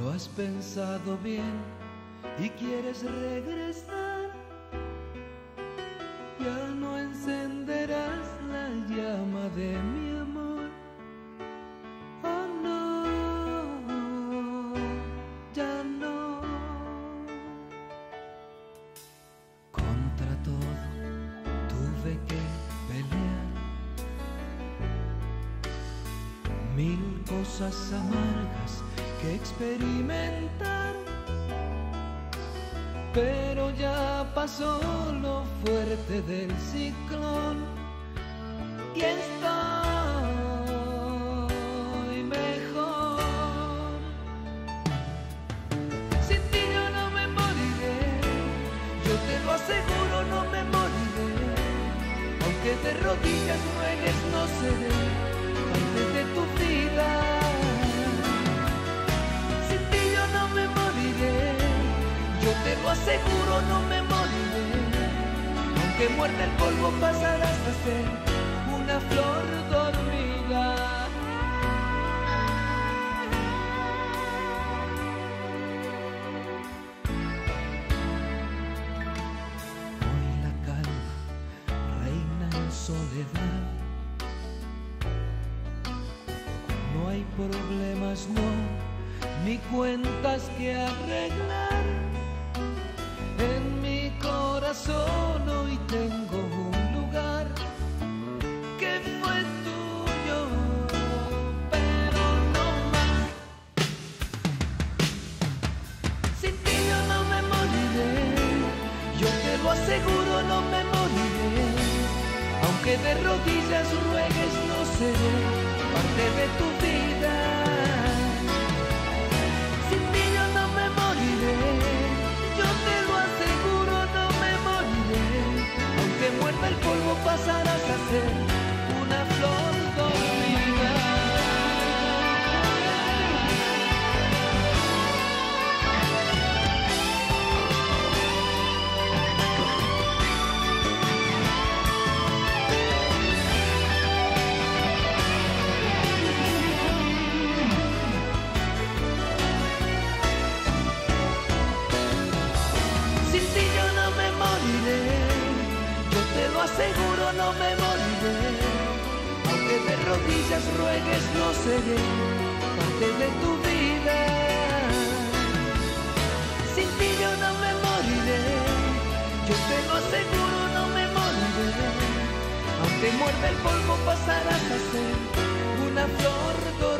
Lo has pensado bien y quieres regresar. Ya no encenderás la llama de mi amor. Oh no, ya no. Contra todo tuve que pelear. Mil cosas amargas que experimentar. Pero ya pasó lo fuerte del ciclón y estoy mejor. Sin ti yo no me moriré, yo te lo aseguro, no me moriré. Aunque de rodillas ruegues, no seré Sin ti yo no me moriré. Aunque muerda el polvo, pasarás a ser una flor dormida. Hoy la calma reina en soledad. Problemas, no, ni cuentas que arreglar. En mi corazón hoy tengo un lugar que fue tuyo, pero no más. Sin ti yo no me moriré, yo te lo aseguro, no me moriré. Aunque de rodillas ruegues, no seré parte de tu vida. Yo no me moriré, entregué parte de tu vida. Sin ti yo no me moriré, yo tengo seguro no me moriré. Aunque muerda el polvo pasarás a ser una flor dorada.